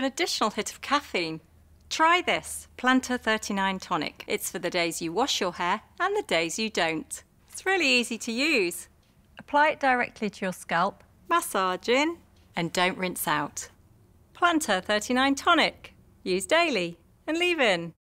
an additional hit of caffeine. Try this Plantur 39 Tonic. It's for the days you wash your hair and the days you don't. It's really easy to use. Apply it directly to your scalp, massage in, and don't rinse out. Plantur 39 Tonic. Use daily and leave in.